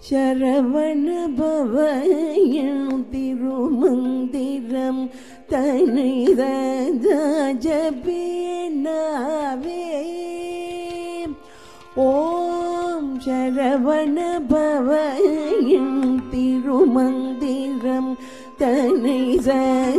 ശരവണഭവയും തിരുമന്ദിരം തനിതജപേനാവേ ഓം ശരവണഭവയും തിരുമന്ദിരം തനിതജപേ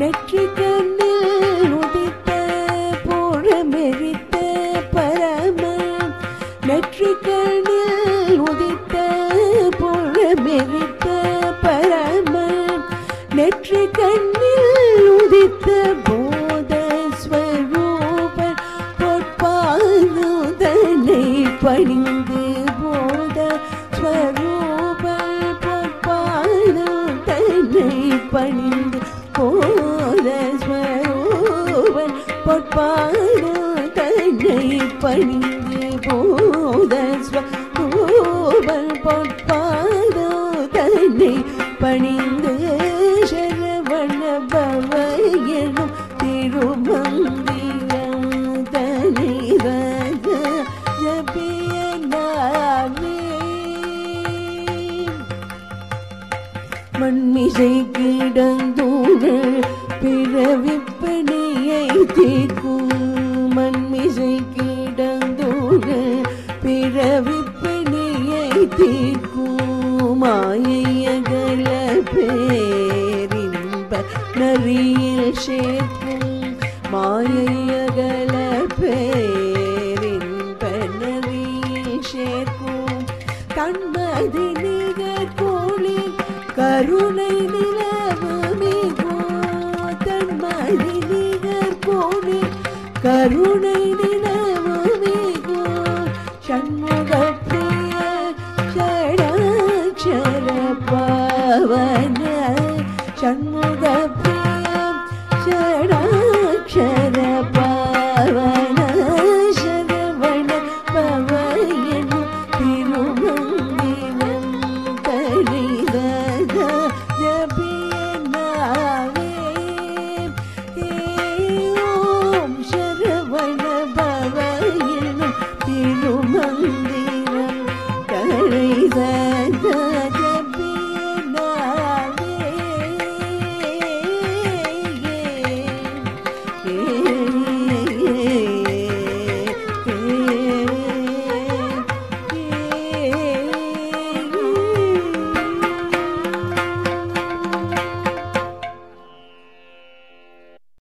நெற்றி கண்ணில் உதித்த புறமெரித்த பரமன். நெற்றி கண்ணில் உதித்த புறமெரித்த பரமன். நெற்றி கண்ணில் உதித்த போத ஸ்வரூபன் பொற்பாதுதனை பணிந்து போத ஸ்வரூபன் பொற்பாதுதனை பணிந்து ஸ்வரூபன் பொற்பாதுதனை பணிந்து போத ஸ்வரூபன் தன்னை பணிந்து சரவண பவ எனும் திருமந்திரம் தனி மண்மிசை கிடந்தூழல் பிறவி தீர்க்கும் மண்மிசை கிடந்தூழல் பிறவிப்பணியை தீர்க்கும் மாயையகல பேரின்ப நரியில் சேர்க்கும் மாயையகல பேரின்ப நரியில் சேர்க்கும் தன்மதி நிகர் கோழி கருணை भुवन षण्मुखप्रियं षडाक्षरपा